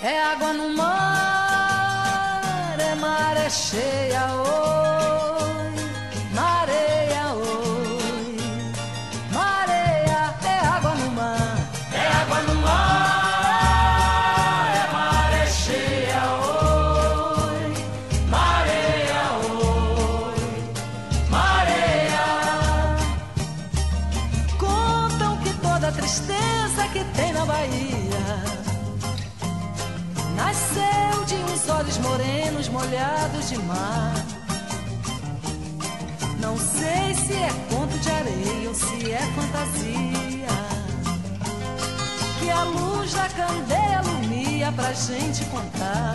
É água no mar, é maré cheia, oi, mareia, oi, mareia, é água no mar, é água no mar, é maré cheia, oi, mareia, oi, mareia. Contam que toda tristeza que tem na Bahia nasceu de uns olhos morenos molhados de mar. Não sei se é conto de areia ou se é fantasia. Que a luz da candeia alumia pra gente contar.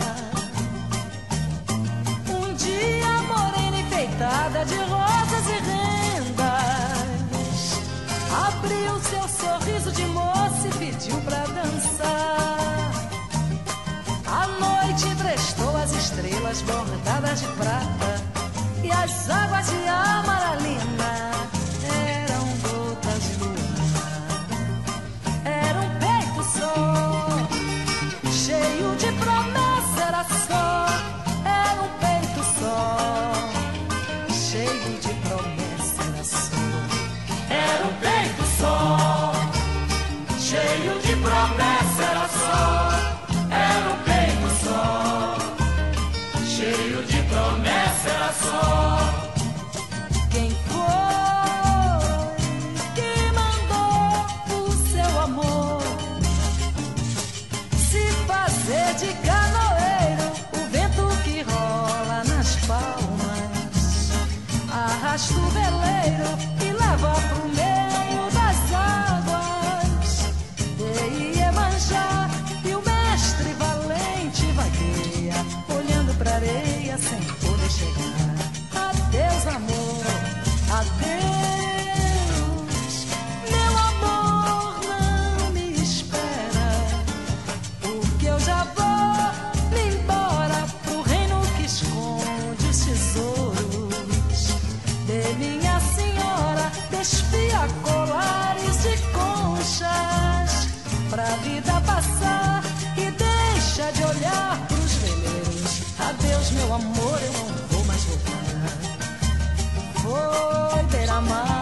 Um dia morena enfeitada de rosas e rendas abriu seu sorriso de moça e pediu pra dançar. Estrelas bordadas de prata e as águas de amaralina de canoeiro? O vento que rola nas palmas arrasta o veleiro e leva pro meio das águas. De Iemanjá pra vida passar e deixa de olhar pros veleiros. Adeus, meu amor, eu não vou mais voltar. Foi beira-mar.